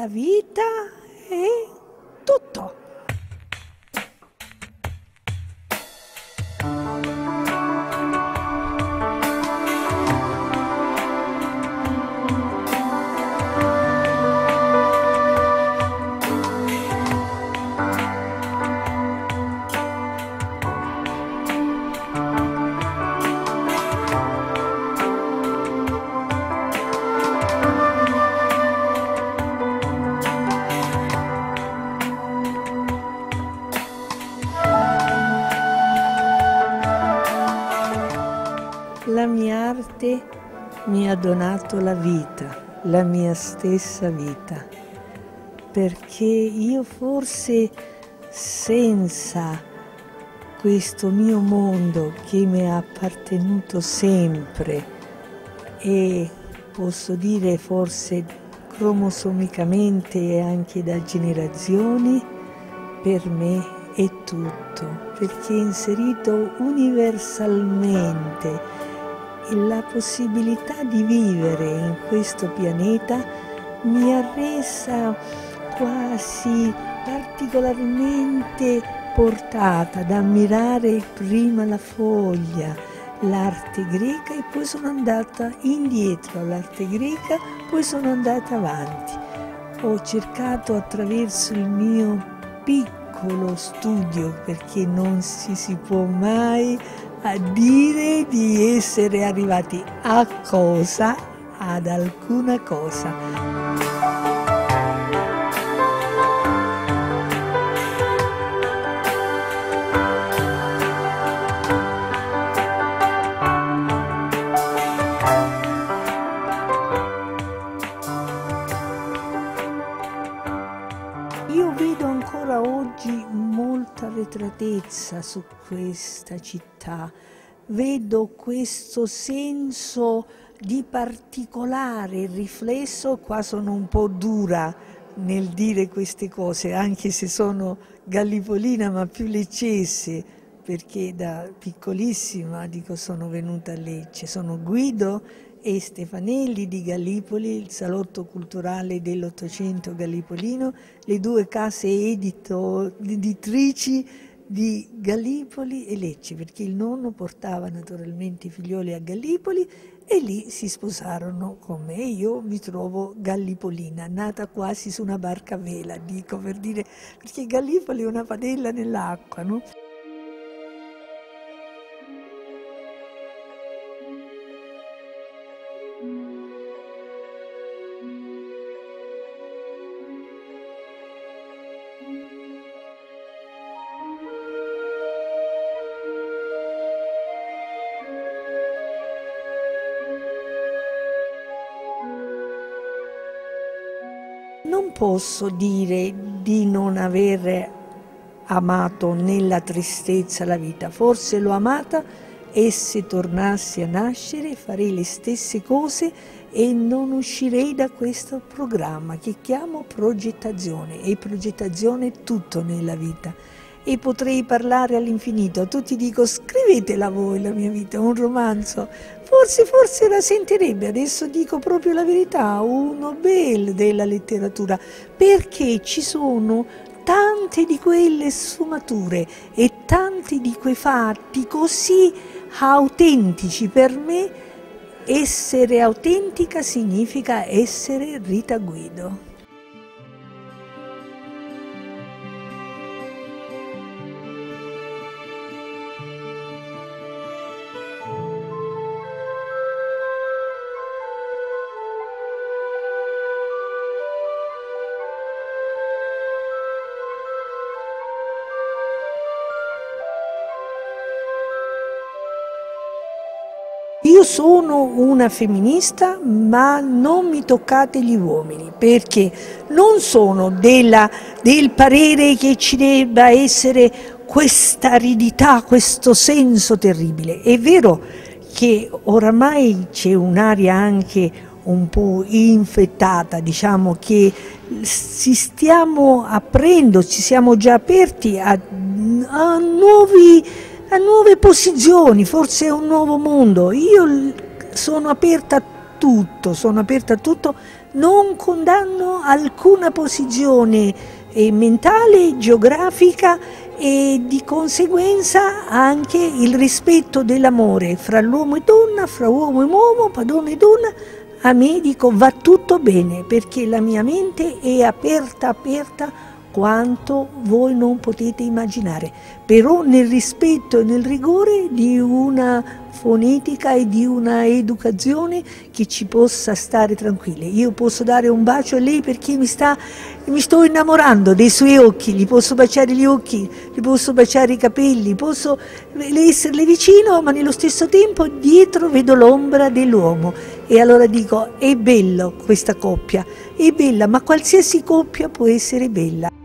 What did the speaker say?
la vita mi ha donato la vita, la mia stessa vita, perché io forse senza questo mio mondo che mi è appartenuto sempre e posso dire forse cromosomicamente e anche da generazioni, per me è tutto, perché è inserito universalmente la possibilità di vivere in questo pianeta mi ha resa quasi particolarmente portata ad ammirare prima la foglia, l'arte greca e poi sono andata indietro all'arte greca, poi sono andata avanti. Ho cercato attraverso il mio piccolo studio, perché non si, si può mai a dire di essere arrivati a cosa? Ad alcuna cosa. Molta arretratezza su questa città, vedo questo senso di particolare riflesso, qua sono un po' dura nel dire queste cose, anche se sono gallipolina ma più leccese, perché da piccolissima dico sono venuta a Lecce, sono Guido e Stefanelli di Gallipoli, il salotto culturale dell'Ottocento gallipolino, le due case edito, editrici di Gallipoli e Lecce, perché il nonno portava naturalmente i figlioli a Gallipoli e lì si sposarono con me. Io mi trovo gallipolina, nata quasi su una barca a vela, dico per dire, perché Gallipoli è una padella nell'acqua, no? Posso dire di non aver amato nella tristezza la vita, forse l'ho amata e se tornassi a nascere farei le stesse cose e non uscirei da questo programma che chiamo progettazione. E progettazione è tutto nella vita e potrei parlare all'infinito. Tutti dico scrivetela voi la mia vita, un romanzo. Forse, forse la sentirebbe, adesso dico proprio la verità, un Nobel della letteratura, perché ci sono tante di quelle sfumature e tanti di quei fatti così autentici per me. Essere autentica significa essere Rita Guido. Io sono una femminista, ma non mi toccate gli uomini, perché non sono della, del parere che ci debba essere questa aridità, questo senso terribile. È vero che oramai c'è un'aria anche un po' infettata, diciamo che ci stiamo aprendo, ci siamo già aperti a, a nuovi a nuove posizioni, forse è un nuovo mondo. Io sono aperta a tutto, sono aperta a tutto, non condanno alcuna posizione eh, mentale, geografica e di conseguenza anche il rispetto dell'amore fra l'uomo e donna, fra uomo e uomo, padrone e donna. A me dico va tutto bene perché la mia mente è aperta, aperta quanto voi non potete immaginare, però nel rispetto e nel rigore di una fonetica e di una educazione che ci possa stare tranquilli. Io posso dare un bacio a lei perché mi, sta, mi sto innamorando dei suoi occhi, gli posso baciare gli occhi, gli posso baciare i capelli, posso esserle vicino, ma nello stesso tempo dietro vedo l'ombra dell'uomo. E allora dico, è bello questa coppia, è bella, ma qualsiasi coppia può essere bella.